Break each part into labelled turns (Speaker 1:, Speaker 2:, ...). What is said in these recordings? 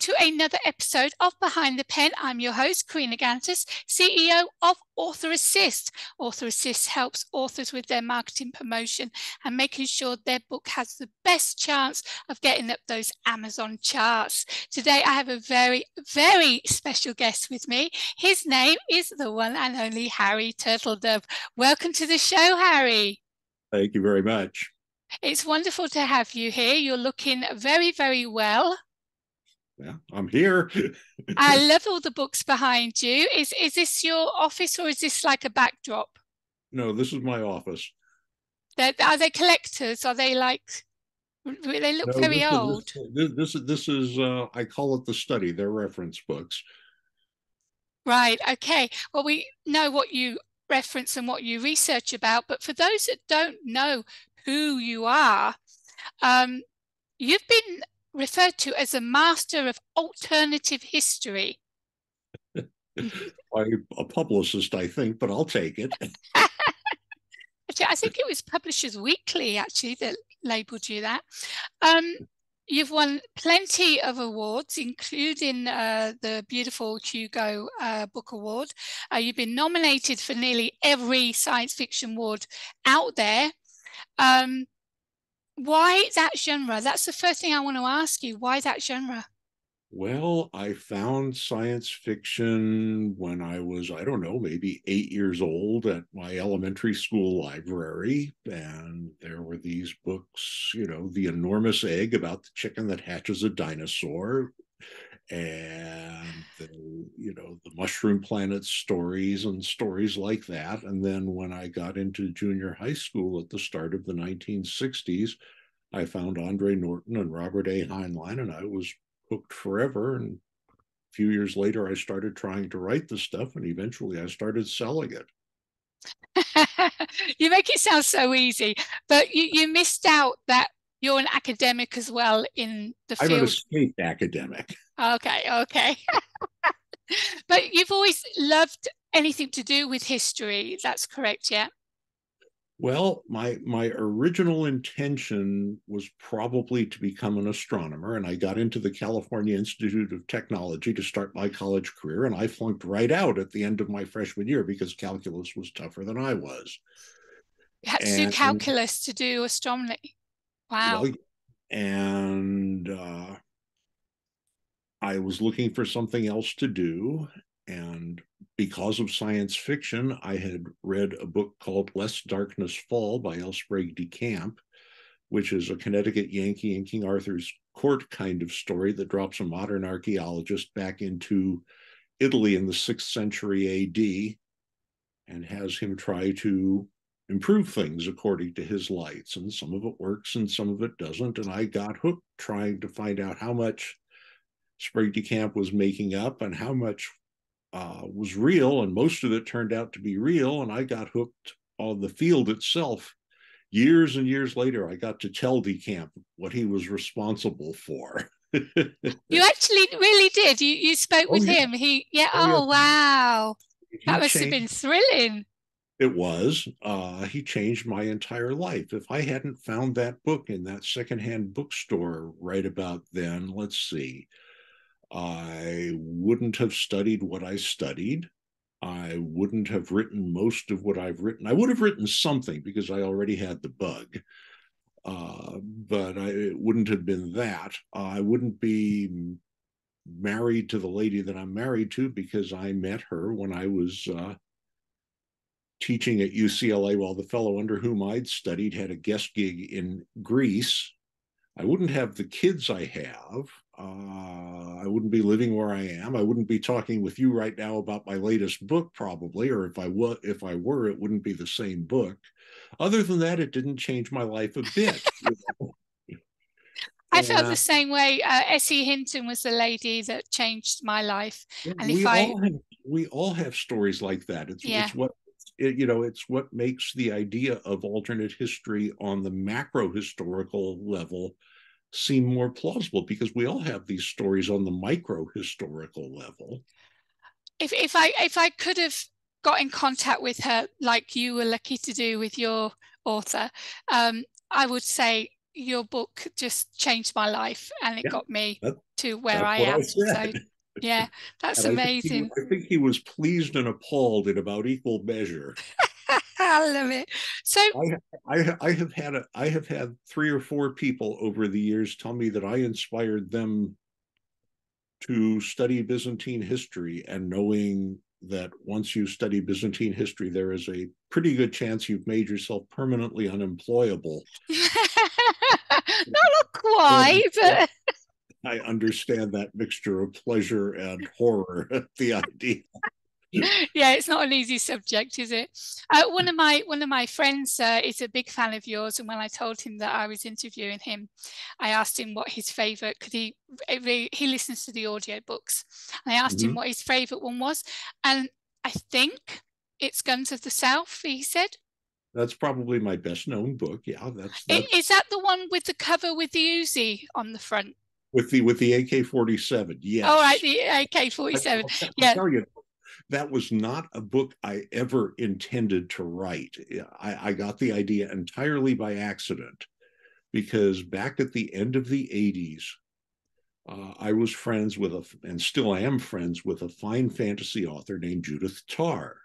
Speaker 1: to another episode of Behind the Pen. I'm your host, Karina Kantas, CEO of Author Assist. Author Assist helps authors with their marketing promotion and making sure their book has the best chance of getting up those Amazon charts. Today, I have a very, very special guest with me. His name is the one and only Harry Turtledove. Welcome to the show, Harry.
Speaker 2: Thank you very much.
Speaker 1: It's wonderful to have you here. You're looking very, very well.
Speaker 2: Yeah, I'm here.
Speaker 1: I love all the books behind you. Is is this your office or is this like a backdrop?
Speaker 2: No, this is my office.
Speaker 1: They're, are they collectors? Are they like? They look no, very
Speaker 2: this,
Speaker 1: old.
Speaker 2: This, this, this is uh, I call it the study. They're reference books.
Speaker 1: Right. Okay. Well, we know what you reference and what you research about, but for those that don't know who you are, um, you've been referred to as a master of alternative history.
Speaker 2: A publicist, I think, but I'll take it.
Speaker 1: I think it was Publishers Weekly actually that labelled you that. Um, you've won plenty of awards, including uh, the beautiful Hugo uh, Book Award. Uh, you've been nominated for nearly every science fiction award out there. Um, why that genre? That's the first thing I want to ask you. Why that genre?
Speaker 2: Well, I found science fiction when I was, I don't know, maybe eight years old at my elementary school library. And there were these books, you know, The Enormous Egg about the chicken that hatches a dinosaur, and the, you know the mushroom planet stories and stories like that and then when i got into junior high school at the start of the 1960s i found andre norton and robert a heinlein and i was hooked forever and a few years later i started trying to write the stuff and eventually i started selling it
Speaker 1: you make it sound so easy but you, you missed out that you're an academic as well in the field.
Speaker 2: I'm an academic.
Speaker 1: Okay, okay. but you've always loved anything to do with history. That's correct, yeah?
Speaker 2: Well, my my original intention was probably to become an astronomer, and I got into the California Institute of Technology to start my college career, and I flunked right out at the end of my freshman year because calculus was tougher than I was.
Speaker 1: You had to and, do calculus to do astronomy. Wow. Well,
Speaker 2: and uh, I was looking for something else to do. And because of science fiction, I had read a book called Lest Darkness Fall by L. Sprague de Camp, which is a Connecticut Yankee in King Arthur's court kind of story that drops a modern archaeologist back into Italy in the sixth century AD and has him try to improve things according to his lights. And some of it works and some of it doesn't. And I got hooked trying to find out how much Sprague de Camp was making up and how much uh, was real. And most of it turned out to be real. And I got hooked on the field itself. Years and years later, I got to tell DeCamp what he was responsible for.
Speaker 1: you actually really did. You you spoke oh, with yeah. him. He yeah. Oh, oh yeah. wow, he that must changed. have been thrilling.
Speaker 2: It was. Uh, he changed my entire life. If I hadn't found that book in that secondhand bookstore right about then, let's see, I wouldn't have studied what I studied. I wouldn't have written most of what I've written. I would have written something because I already had the bug, uh, but I, it wouldn't have been that. I wouldn't be married to the lady that I'm married to because I met her when I was uh, teaching at UCLA while the fellow under whom I'd studied had a guest gig in Greece. I wouldn't have the kids I have. Uh, I wouldn't be living where I am. I wouldn't be talking with you right now about my latest book, probably, or if I were, if I were, it wouldn't be the same book. Other than that, it didn't change my life a bit.
Speaker 1: I felt the same way. Uh, S.E. Hinton was the lady that changed my life.
Speaker 2: And we if I, all have, we all have stories like that. It's, yeah. it's what it, you know, it's what makes the idea of alternate history on the macro historical level seem more plausible because we all have these stories on the micro historical level.
Speaker 1: If if I if I could have got in contact with her like you were lucky to do with your author, um, I would say your book just changed my life and it
Speaker 2: Yeah,
Speaker 1: got me
Speaker 2: that-
Speaker 1: to where I
Speaker 2: what I
Speaker 1: am. so yeah, that's
Speaker 2: And I think he-
Speaker 1: amazing.
Speaker 2: I think he was pleased and appalled in about equal measure.
Speaker 1: I love it. So
Speaker 2: I I have had a I have had three or four people over the years tell me that I inspired them to study Byzantine history and knowing that once you study Byzantine history, there is a pretty good chance you've made yourself permanently unemployable.
Speaker 1: not, not quite, but uh,
Speaker 2: I understand that mixture of pleasure and horror at the idea.
Speaker 1: yeah, it's not an easy subject, is it? Uh, one of my one of my friends uh, is a big fan of yours, and when I told him that I was interviewing him, I asked him what his favourite. Could he he listens to the audio books? And I asked
Speaker 2: Mhm.
Speaker 1: him what his favourite one was, and I think it's Guns of the South. He said,
Speaker 2: That's probably my best known book. Yeah, that's, that's
Speaker 1: "Is that the one with the cover with the Uzi on the front?"
Speaker 2: with the with the AK forty seven. Yes.
Speaker 1: All right, the AK forty seven.
Speaker 2: I'll
Speaker 1: Yeah.
Speaker 2: tell you, that was not a book I ever intended to write. I, I got the idea entirely by accident because back at the end of the 80s, uh, I was friends with a, and still am friends with a fine fantasy author named Judith Tarr.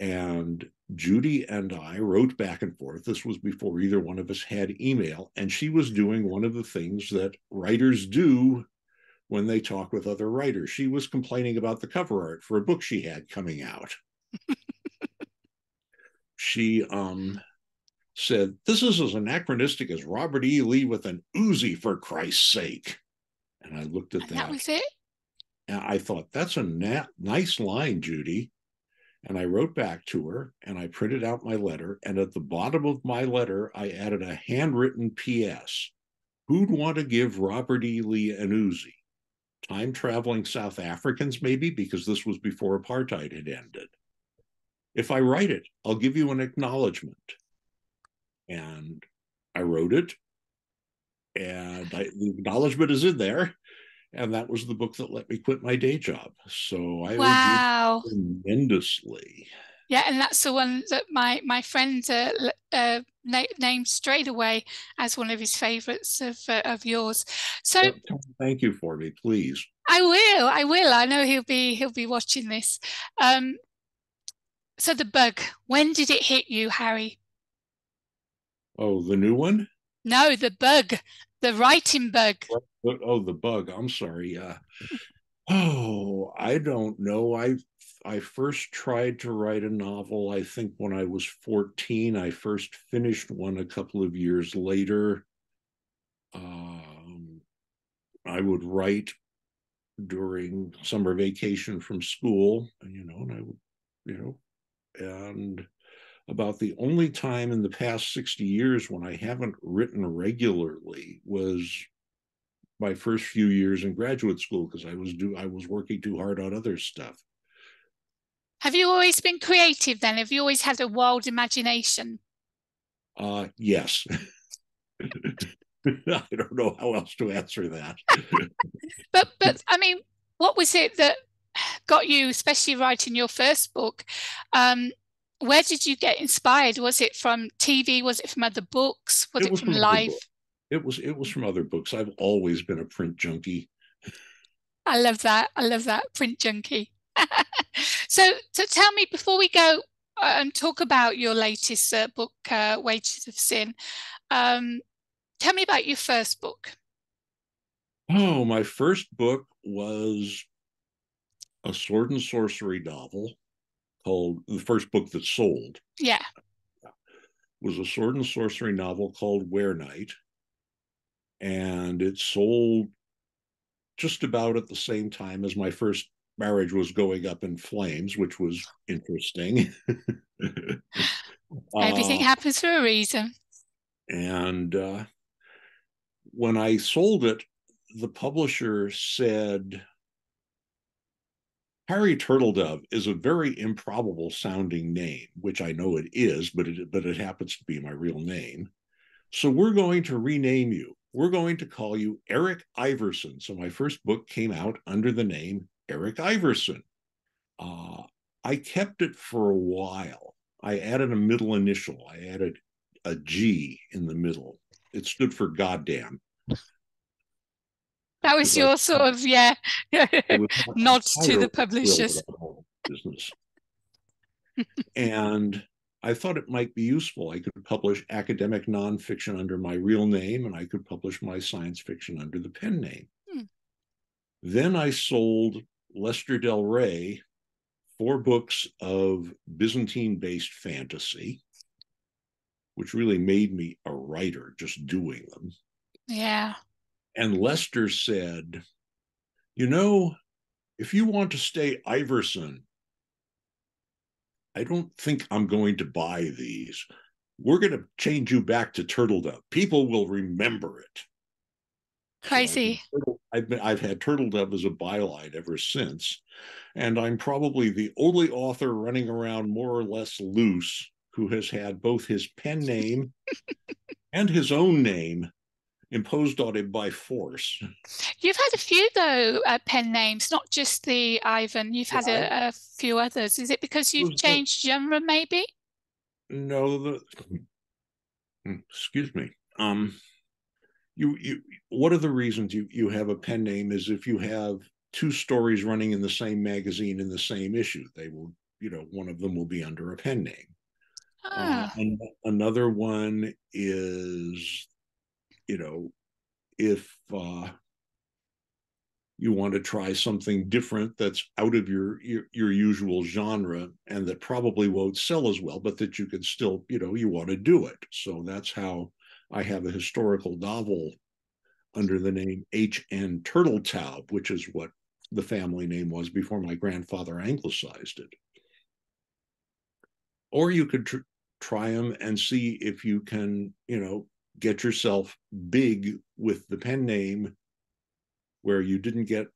Speaker 2: And Judy and I wrote back and forth. This was before either one of us had email, and she was doing one of the things that writers do when they talk with other writers. She was complaining about the cover art for a book she had coming out. she um, said, This is as anachronistic as Robert E. Lee with an Uzi, for Christ's sake. And I looked at
Speaker 1: And
Speaker 2: that.
Speaker 1: that was it.
Speaker 2: And I thought, that's a na- nice line, Judy. And I wrote back to her and I printed out my letter. And at the bottom of my letter, I added a handwritten PS. Who'd want to give Robert E. Lee an Uzi? Time traveling South Africans, maybe, because this was before apartheid had ended. If I write it, I'll give you an acknowledgement. And I wrote it. And I, the acknowledgement is in there and that was the book that let me quit my day job. So I
Speaker 1: Wow.
Speaker 2: tremendously.
Speaker 1: Yeah, and that's the one that my my friend uh, uh, na- named straight away as one of his favourites of uh, of yours. So
Speaker 2: Thank you for me, please.
Speaker 1: I will, I will. I know he'll be he'll be watching this. Um, so the bug, when did it hit you, Harry?
Speaker 2: Oh, the new one?
Speaker 1: No, the bug, the writing bug.
Speaker 2: Oh, oh, the bug. I'm sorry. Uh, oh, I don't know. I I first tried to write a novel, I think when I was 14. I first finished one a couple of years later. Um, I would write during summer vacation from school, you know, and I would, you know, and about the only time in the past 60 years when I haven't written regularly was my first few years in graduate school because I was do I was working too hard on other stuff.
Speaker 1: Have you always been creative then? Have you always had a wild imagination?
Speaker 2: Uh yes. I don't know how else to answer that.
Speaker 1: But but I mean, what was it that got you, especially writing your first book? Um, where did you get inspired? Was it from TV? Was it from other books? Was
Speaker 2: It
Speaker 1: it,
Speaker 2: was
Speaker 1: from
Speaker 2: from books. It was it was from other books. I've always been a print junkie.
Speaker 1: I love that. I love that print junkie. So, so tell me before we go uh, and talk about your latest uh, book, uh, Wages of Sin. Um, tell me about your first book.
Speaker 2: Oh, my first book was a sword and sorcery novel called the first book that sold
Speaker 1: Yeah.
Speaker 2: was a sword and sorcery novel called Werenight. And it sold just about at the same time as my first marriage was going up in flames, which was interesting.
Speaker 1: Everything
Speaker 2: Uh,
Speaker 1: happens for a reason.
Speaker 2: and uh, when I sold it, the publisher said, Harry Turtledove is a very improbable sounding name, which I know it is, but it but it happens to be my real name. So we're going to rename you. We're going to call you Eric Iverson. So my first book came out under the name Eric Iverson. Uh, I kept it for a while. I added a middle initial. I added a G in the middle. it stood for goddamn.
Speaker 1: That was your sort of yeah nods to the publishers.
Speaker 2: Business. and I thought it might be useful. I could publish academic nonfiction under my real name, and I could publish my science fiction under the pen name. Hmm. Then I sold Lester Del Rey four books of Byzantine based fantasy, which really made me a writer just doing them.
Speaker 1: Yeah.
Speaker 2: And Lester said, You know, if you want to stay Iverson, I don't think I'm going to buy these. We're going to change you back to Turtledove. People will remember it.
Speaker 1: Crazy.
Speaker 2: So I've, been, I've had Turtledove as a byline ever since. And I'm probably the only author running around more or less loose who has had both his pen name and his own name imposed on him by force.
Speaker 1: You've had a few though uh, pen names, not just the Ivan. You've had a, a, few others. Is it because you've changed genre, maybe?
Speaker 2: No, the hmm, excuse me. Um, you you one of the reasons you you have a pen name is if you have two stories running in the same magazine in the same issue, they will you know one of them will be under a pen name. Ah. Uh, another one is you know, if uh, you want to try something different that's out of your, your, your usual genre and that probably won't sell as well, but that you can still, you know, you want to do it. So that's how I have a historical novel under the name H.N. Turteltaub, which is what the family name was before my grandfather anglicized it. Or you could tr- try them and see if you can, you know, get yourself big with the pen name where you didn't get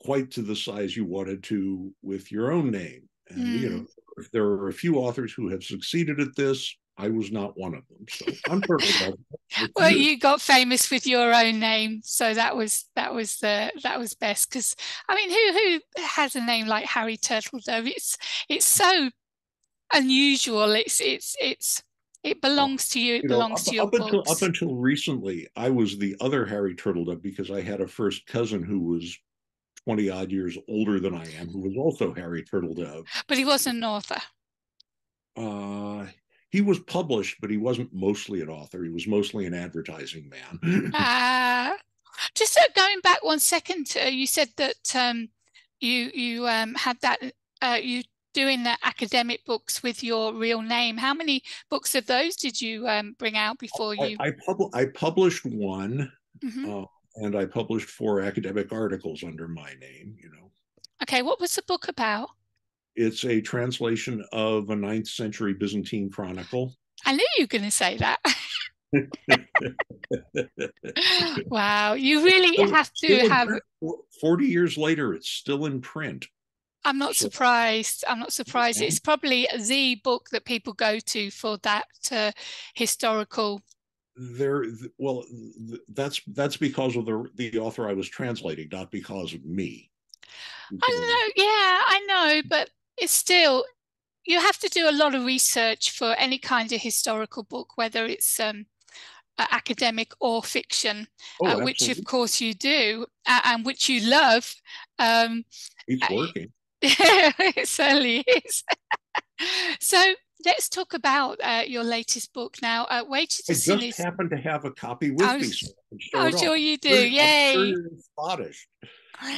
Speaker 2: quite to the size you wanted to with your own name. And mm. you know, hmm. there are a few authors who have succeeded at this. I was not one of them. So I'm perfect.
Speaker 1: well, you. got famous with your own name, so that was that was the that was best. Because I mean, who who has a name like Harry Turtledove? It's it's so unusual. It's it's it's it belongs to you. It you belongs know, up, to your
Speaker 2: up
Speaker 1: books.
Speaker 2: Until, up until recently, I was the other Harry Turtledove because I had a first cousin who was 20 odd years older than I am, who was also Harry Turtledove.
Speaker 1: But he wasn't an author.
Speaker 2: Uh, he was published, but he wasn't mostly an author. He was mostly an advertising man.
Speaker 1: uh, just uh, going back one second, uh, you said that um, you you um, had that uh, you doing the academic books with your real name. How many books of those did you um, bring out before you?
Speaker 2: I, I, pub- I published one, mm-hmm. uh, and I published four academic articles under my name. You know.
Speaker 1: Okay, what was the book about?
Speaker 2: It's a translation of a ninth century Byzantine chronicle.
Speaker 1: I knew you were going to say that. wow, you really have to have.
Speaker 2: 40 years later, it's still in print.
Speaker 1: I'm not surprised. I'm not surprised. It's probably the book that people go to for that uh, historical.
Speaker 2: There, well, that's that's because of the the author I was translating, not because of me.
Speaker 1: I know. Yeah, I know, but it's still you have to do a lot of research for any kind of historical book, whether it's um, uh, academic or fiction, oh, uh, which of course you do, uh, and which you love. Um,
Speaker 2: it's working.
Speaker 1: Yeah, it certainly is. so let's talk about uh, your latest book now. Uh, Wages
Speaker 2: I just silly... happen to have a copy with me.
Speaker 1: So I'm sure you do. Yay!
Speaker 2: Scottish.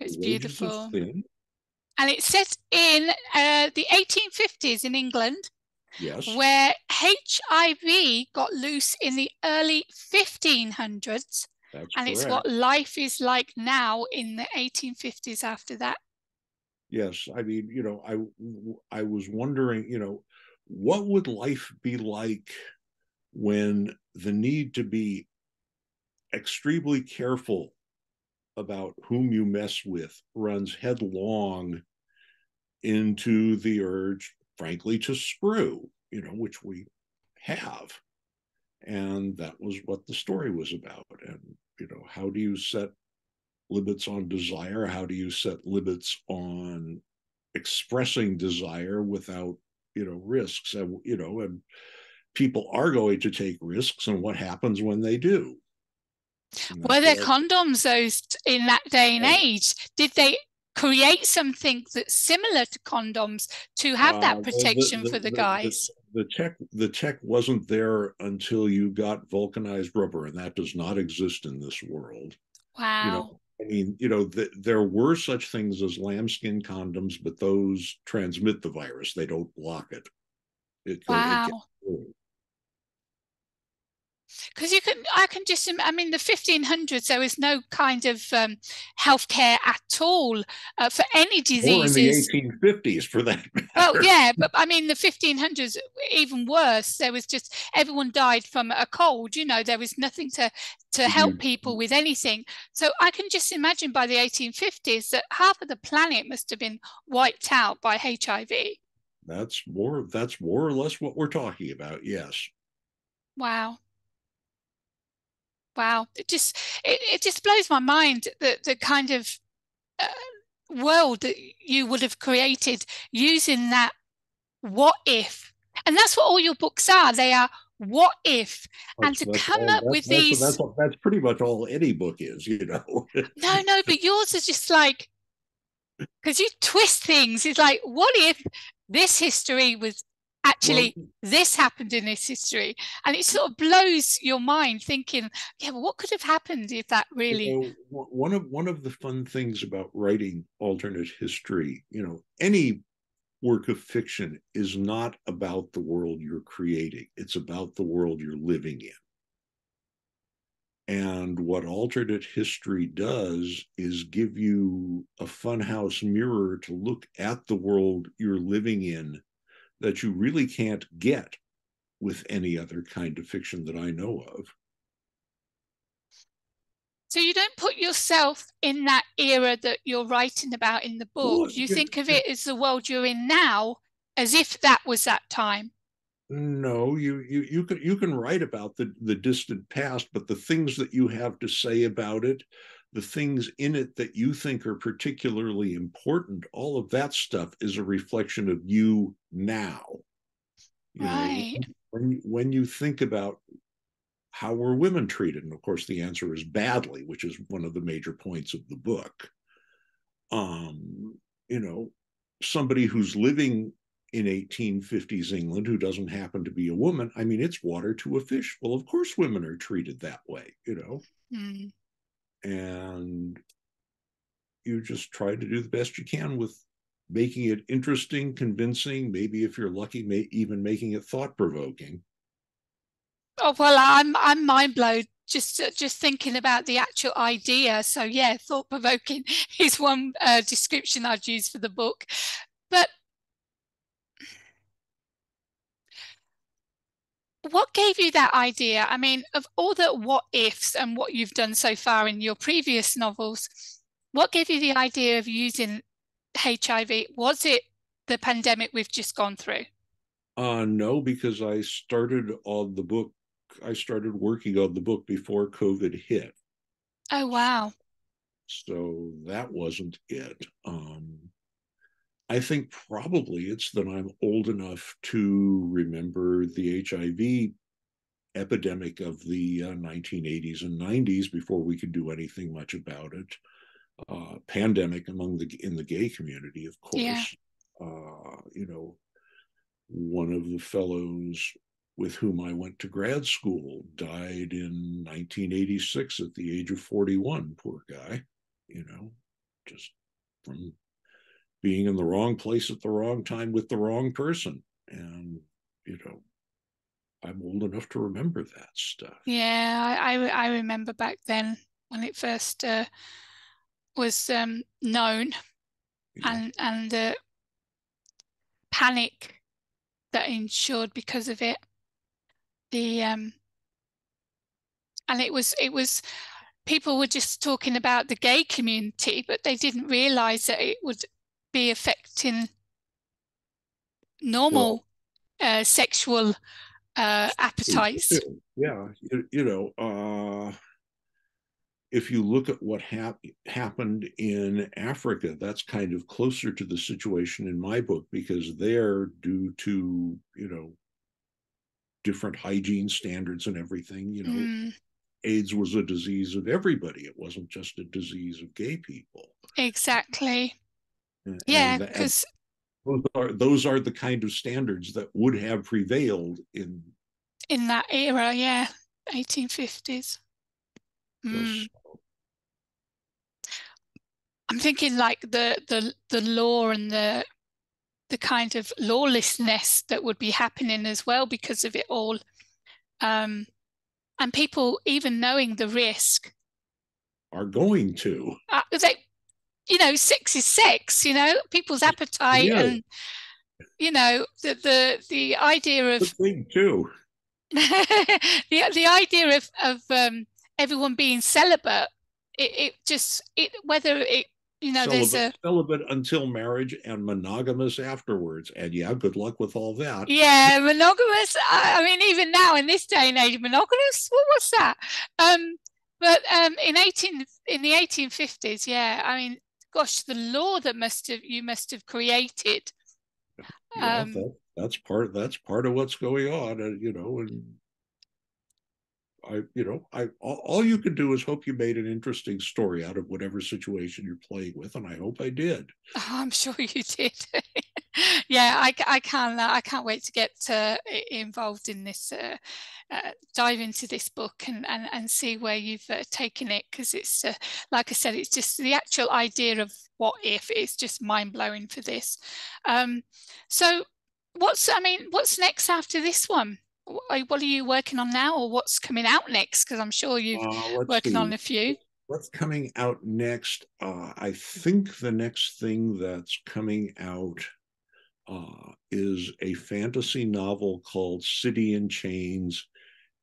Speaker 1: It's beautiful. And it's set in uh, the 1850s in England.
Speaker 2: Yes.
Speaker 1: Where HIV got loose in the early 1500s. That's and correct. it's what life is like now in the 1850s after that
Speaker 2: yes i mean you know i i was wondering you know what would life be like when the need to be extremely careful about whom you mess with runs headlong into the urge frankly to screw you know which we have and that was what the story was about and you know how do you set limits on desire? How do you set limits on expressing desire without, you know, risks? And, you know, and people are going to take risks and what happens when they do.
Speaker 1: Were there condoms those in that day and age? Did they create something that's similar to condoms to have uh, that protection the, the, for the, the guys?
Speaker 2: The, tech the tech wasn't there until you got vulcanized rubber, and that does not exist in this world.
Speaker 1: Wow.
Speaker 2: You know, I mean, you know, the, there were such things as lambskin condoms, but those transmit the virus. They don't block it.
Speaker 1: it wow. It because you can i can just i mean the 1500s there was no kind of um, healthcare at all uh, for any diseases
Speaker 2: or in the 1850s for that
Speaker 1: matter. oh yeah but i mean the 1500s even worse there was just everyone died from a cold you know there was nothing to to help people with anything. So i can just imagine by the 1850s that half of the planet must have been wiped out by hiv
Speaker 2: that's more that's more or less what we're talking about yes.
Speaker 1: Wow wow. It just it, it just blows my mind that the kind of uh, world that you would have created using that what if. And that's what all your books are. They are what if. And to come
Speaker 2: all,
Speaker 1: up with
Speaker 2: that's,
Speaker 1: these
Speaker 2: that's, that's pretty much all any book is you know.
Speaker 1: No no but yours is just like because you twist things. It's like what if this history was actually well, mm. this happened in this history and it sort of blows your mind thinking yeah well, what could have happened if that really you
Speaker 2: know, one of one of the fun things about writing alternate history you know any work of fiction is not about the world you're creating it's about the world you're living in. And what alternate history does is give you a funhouse mirror to look at the world you're living in that you really can't get with any other kind of fiction that I know of.
Speaker 1: So you don't put yourself in that era that you're writing about in the book. Well, you think of it as the world you're in now, as if that was that time.
Speaker 2: No, you you you can you can write about the the distant past, but the things that you have to say about it, the things in it that you think are particularly important, all of that stuff is a reflection of you now.
Speaker 1: You right.
Speaker 2: Know, when when you think about how were women treated, and of course the answer is badly, which is one of the major points of the book. Um, you know, somebody who's living in 1850s England who doesn't happen to be a woman, I mean, it's water to a fish. Well, of course, women are treated that way, you know. Mm and you just try to do the best you can with making it interesting, convincing, maybe if you're lucky, may, even making it thought provoking.
Speaker 1: Oh well, I'm I'm mind blown just just thinking about the actual idea. So yeah, thought provoking is one uh, description I'd use for the book. But what gave you that idea? I mean, of all the what ifs and what you've done so far in your previous novels, what gave you the idea of using HIV? Was it the pandemic we've just gone through?
Speaker 2: Uh, no, because I started on the book, I started working on the book before COVID hit.
Speaker 1: Oh, wow.
Speaker 2: So that wasn't it. Um, I think probably it's that I'm old enough to remember the HIV epidemic of the uh, 1980s and 90s before we could do anything much about it. Uh, pandemic among the in the gay community, of course. Yeah. Uh, you know, one of the fellows with whom I went to grad school died in 1986 at the age of 41. Poor guy, you know, just from being in the wrong place at the wrong time with the wrong person. And, you know, I'm old enough to remember that stuff.
Speaker 1: Yeah, I, I, I remember back then when it first uh, was um, known yeah. and, and the panic that ensured because of it. The um, and it was it was people were just talking about the gay community, but they didn't realize that it would be affecting normal well, uh, sexual uh, appetites.
Speaker 2: Yeah, you, you know, uh, if you look at what hap- happened in Africa, that's kind of closer to the situation in my book because there, due to you know different hygiene standards and everything. You know,
Speaker 1: Mm,
Speaker 2: AIDS was a disease of everybody. It wasn't just a disease of gay people.
Speaker 1: exactly.
Speaker 2: And-
Speaker 1: Yeah, because
Speaker 2: those are those are the kind of standards that would have prevailed in
Speaker 1: in that era, yeah, 1850s. Mm.
Speaker 2: this.
Speaker 1: I'm thinking like the the the law and the the kind of lawlessness that would be happening as well because of it all. Um, and people even knowing the risk,
Speaker 2: Are going to.
Speaker 1: uh, they, you know, sex is sex. You know, people's appetite
Speaker 2: Yeah.
Speaker 1: and you know the the the idea
Speaker 2: The
Speaker 1: of
Speaker 2: thing too.
Speaker 1: the the idea of of um, everyone being celibate. It, it just it whether it you know there's a
Speaker 2: celibate, celibate until marriage and monogamous afterwards. And yeah, good luck with all that.
Speaker 1: Yeah, monogamous. I, I mean, even now in this day and age, monogamous. What was that? Um, but um, in eighteen in the eighteen fifties, yeah. I mean, gosh, the law that must have you must have created.
Speaker 2: Yeah,
Speaker 1: Um,
Speaker 2: that, that's part that's part of what's going on. And you know, and I, you know, I all, all you can do is hope you made an interesting story out of whatever situation you're playing with, and I hope I did.
Speaker 1: Oh, I'm sure you did. yeah, I, I can. Uh, I can't wait to get uh, involved in this, uh, uh, dive into this book and and, and see where you've uh, taken it because it's uh, like I said, it's just the actual idea of what if is just mind blowing for this. Um, so, what's I mean, what's next after this one? What are you working on now, or what's coming out next? Because I'm sure you're working
Speaker 2: see.
Speaker 1: on a few.
Speaker 2: what's coming out next uh, i think the next thing that's coming out uh, is a fantasy novel called city in chains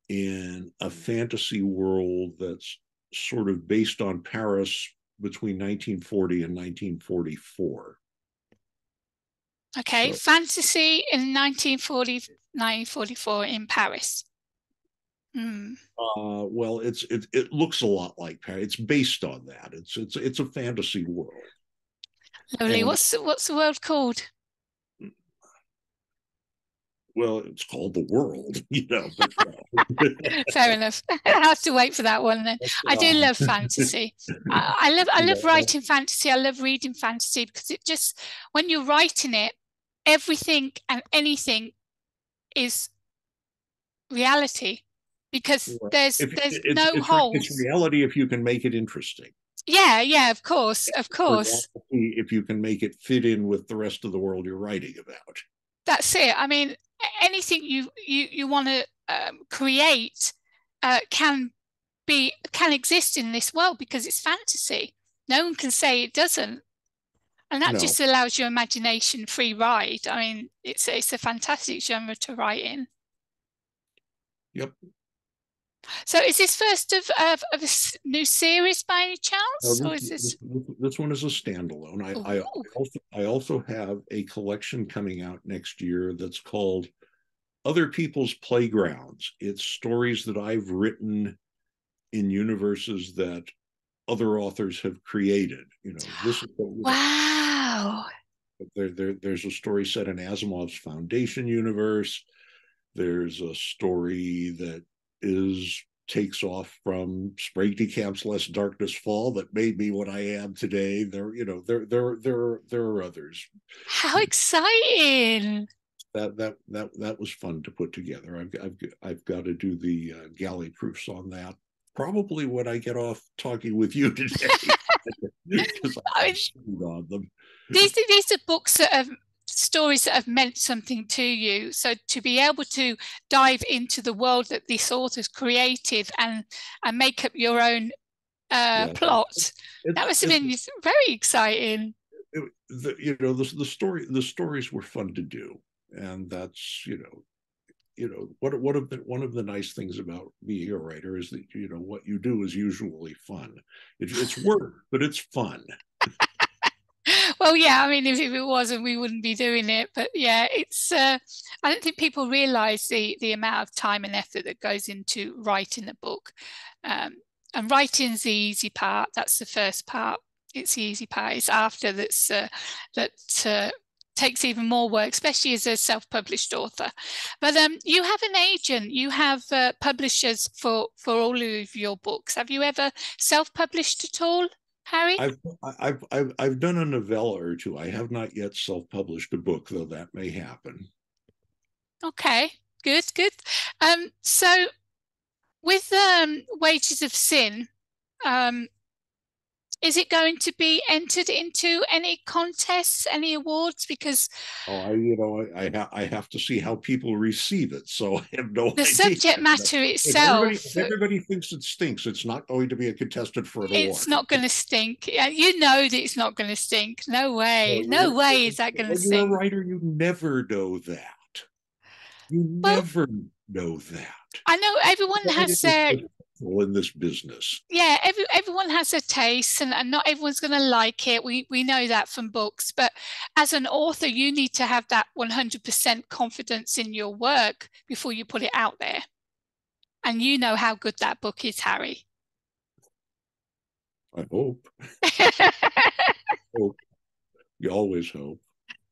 Speaker 2: in a fantasy world that's sort of based on paris between 1940 and 1944
Speaker 1: Okay,
Speaker 2: So-
Speaker 1: fantasy in 1940, 1944 in Paris. Hmm.
Speaker 2: uh, well it's it, it looks a lot like paris it's based on that it's it's it's a fantasy world
Speaker 1: Lovely.
Speaker 2: And-
Speaker 1: What's what's the world called?
Speaker 2: Well it's called the world you know but,
Speaker 1: Fair enough. I have to wait for that one then. I do love fantasy. I, I love I love
Speaker 2: Yeah.
Speaker 1: writing fantasy. I love reading fantasy because it just when you're writing it, everything and anything is reality because there's
Speaker 2: if,
Speaker 1: there's
Speaker 2: it's,
Speaker 1: no
Speaker 2: it's,
Speaker 1: holes.
Speaker 2: It's reality if you can make it interesting.
Speaker 1: Yeah, yeah, of course, of course.
Speaker 2: If you can make it fit in with the rest of the world you're writing about.
Speaker 1: That's it. I mean, anything you you you want to um, create uh, can be can exist in this world because it's fantasy. No one can say it doesn't, and that
Speaker 2: No.
Speaker 1: just allows your imagination free ride. I mean, it's it's a fantastic genre to write in.
Speaker 2: Yep.
Speaker 1: So, is this first of of, of a new series by any chance, or
Speaker 2: this,
Speaker 1: is this?
Speaker 2: this, this one is a standalone. I, I, oh,
Speaker 1: I
Speaker 2: also I also have a collection coming out next year that's called Other People's Playgrounds. It's stories that I've written in universes that other authors have created. You know, this is what,
Speaker 1: Wow.
Speaker 2: there, there there's a story set in Asimov's Foundation universe. There's a story that is takes off from Sprague Camp's Lest Darkness Fall that made me what I am today. There, you know, there there there there are others.
Speaker 1: How exciting!
Speaker 2: That that that that was fun to put together. I've I've I've got to do the uh, galley proofs on that. Probably when I get off talking with you today, because
Speaker 1: I mean-
Speaker 2: I'm on them.
Speaker 1: these these are books that have stories that have meant something to you. So to be able to dive into the world that this author's created and and make up your own uh
Speaker 2: Yeah.
Speaker 1: plot
Speaker 2: It's-
Speaker 1: that must have been very exciting.
Speaker 2: It- the, you know the, the story the stories were fun to do. And that's you know you know what one of the one of the nice things about being a writer is that you know what you do is usually fun. It, it's work but it's fun
Speaker 1: well yeah i mean if, it wasn't we wouldn't be doing it. But yeah it's uh i don't think people realize the the amount of time and effort that goes into writing a book. Um and writing's the easy part. That's the first part. It's the easy part. It's after that's uh, that uh, takes even more work, especially as a self-published author. But um, you have an agent, you have uh, publishers for for all of your books. Have you ever self-published at all, Harry?
Speaker 2: I've, I've I've I've done a novella or two. I have not yet self-published a book, though that may happen.
Speaker 1: Okay, good, good. Um, so with um, Wages of Sin, um, is it going to be entered into any contests, any awards? Because
Speaker 2: oh, I, you know, I I, ha- I have to see how people receive it, so I have no.
Speaker 1: The
Speaker 2: idea.
Speaker 1: subject matter itself.
Speaker 2: If everybody, if everybody, thinks it stinks, it's not going to be a contested for an
Speaker 1: it's
Speaker 2: award.
Speaker 1: It's not going to stink. You know that it's not going to stink. No way. no way is that going to
Speaker 2: stink. You're a writer, you never know that. You well, never know that.
Speaker 1: I know everyone has their
Speaker 2: in this business.
Speaker 1: Yeah, every, everyone has a taste, and, and not everyone's going to like it. We we know that from books, but as an author, you need to have that one hundred percent confidence in your work before you put it out there, and you know how good that book is, Harry.
Speaker 2: I hope. hope. You always hope.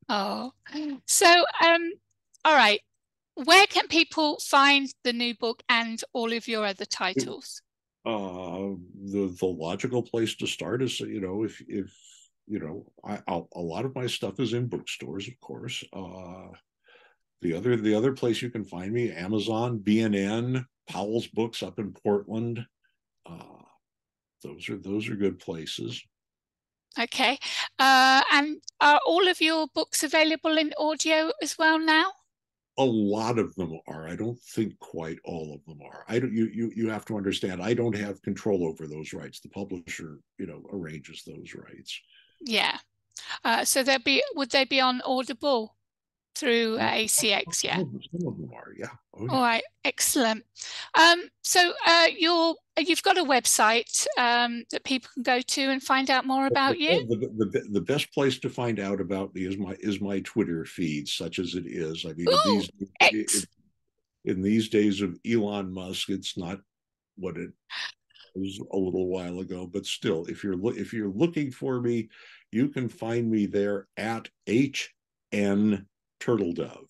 Speaker 1: Oh, so um, all right where can people find the new book and all of your other titles?
Speaker 2: Uh, the the logical place to start is you know if if you know I I'll, a lot of my stuff is in bookstores, of course. Uh, the other the other place you can find me Amazon, B&N, Powell's Books up in Portland. Uh, those are those are good places.
Speaker 1: Okay, uh, and are all of your books available in audio as well now?
Speaker 2: A lot of them are. I don't think quite all of them are. I don't. You you you have to understand. I don't have control over those rights. The publisher, you know, arranges those rights.
Speaker 1: Yeah. Uh, so there be would they be on Audible? Through ACX, yeah.
Speaker 2: Some of them are, yeah.
Speaker 1: Oh, yeah. All right, excellent. Um, so uh, you're you've got a website um, that people can go to and find out more about you.
Speaker 2: The, the, the, best place to find out about me is my is my Twitter feed, such as it is. I mean,
Speaker 1: Ooh,
Speaker 2: these it, in these days of Elon Musk, it's not what it was a little while ago, but still, if you're if you're looking for me, you can find me there at hn turtle dove.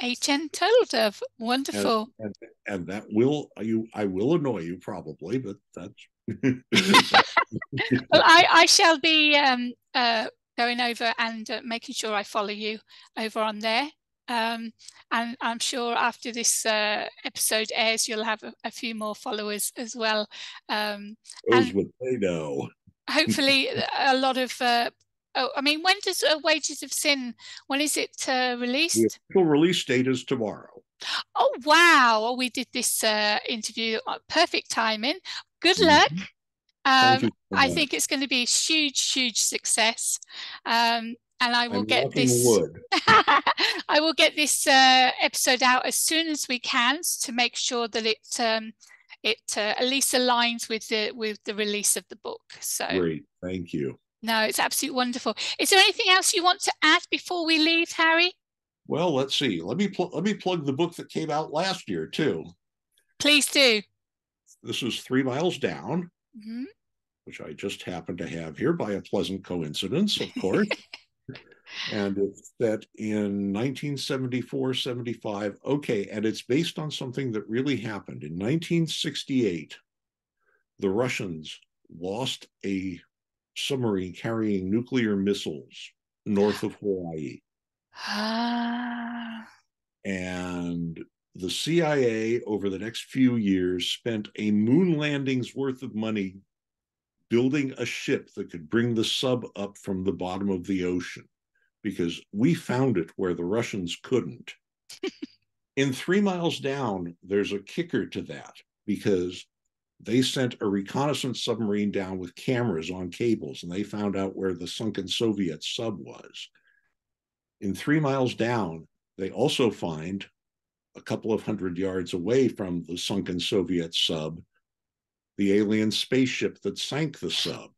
Speaker 1: HN turtle dove, wonderful.
Speaker 2: And, and, and, that will you I will annoy you probably, but that's.
Speaker 1: well, I I shall be um, uh, going over and uh, making sure I follow you over on there. Um, and I'm sure after this uh, episode airs, you'll have a, a, few more followers as well. Um,
Speaker 2: Those what they know.
Speaker 1: hopefully, a lot of uh, Oh, I mean, when does uh, Wages of Sin? When is it uh, released?
Speaker 2: The official release date is tomorrow.
Speaker 1: Oh wow! Well, we did this uh, interview uh, perfect timing. Good mm-hmm. luck. Um, I think it's going to be a huge, huge success. Um, and I will I'm get this. I will get this uh, episode out as soon as we can to make sure that it um, it uh, at least aligns with the with the release of the book. So
Speaker 2: great, thank you.
Speaker 1: No, it's absolutely wonderful. Is there anything else you want to add before we leave, Harry?
Speaker 2: Well, let's see. Let me pl- let me plug the book that came out last year too.
Speaker 1: Please do.
Speaker 2: This is Three Miles Down,
Speaker 1: mm-hmm.
Speaker 2: which I just happen to have here by a pleasant coincidence, of course. and it's set in 1974 75 okay and it's based on something that really happened in 1968 the russians lost a submarine carrying nuclear missiles north of Hawaii. Ah. and the CIA, over the next few years, spent a moon landing's worth of money building a ship that could bring the sub up from the bottom of the ocean because we found it where the Russians couldn't. In Three Miles Down, there's a kicker to that because they sent a reconnaissance submarine down with cameras on cables and they found out where the sunken Soviet sub was. In three miles down, they also find a couple of hundred yards away from the sunken Soviet sub, the alien spaceship that sank the sub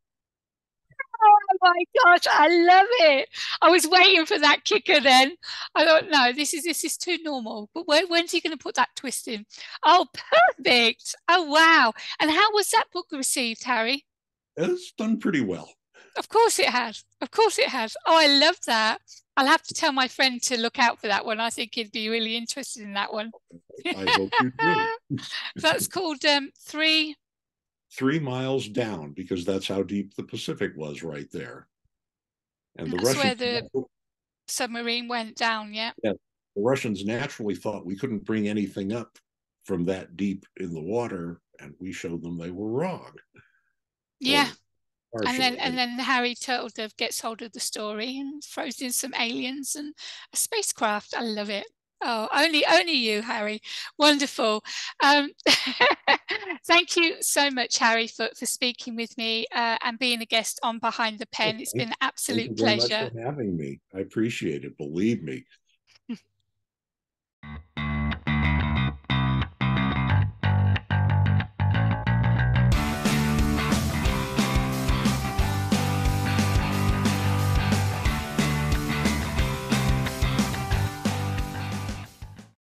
Speaker 1: my gosh, I love it. I was waiting for that kicker then. I thought, no, this is this is too normal. But when, when's he going to put that twist in? Oh, perfect. Oh, wow. And how was that book received, Harry?
Speaker 2: It's done pretty well.
Speaker 1: Of course it has. Of course it has. Oh, I love that. I'll have to tell my friend to look out for that one. I think he'd be really interested in that one.
Speaker 2: I hope you do.
Speaker 1: that's called um, Three.
Speaker 2: Three miles down, because that's how deep the Pacific was right there.
Speaker 1: And, and the Russians, where the submarine went down, yeah.
Speaker 2: Yeah. The Russians naturally thought we couldn't bring anything up from that deep in the water, and we showed them they were wrong.
Speaker 1: Yeah. And then and then Harry Turtledove gets hold of the story and throws in some aliens and a spacecraft. I love it. Oh, only only you, Harry. Wonderful. Um, thank you so much, Harry, for, for speaking with me uh, and being a guest on Behind the Pen. It's been an absolute pleasure.
Speaker 2: for having me. I appreciate it. Believe me,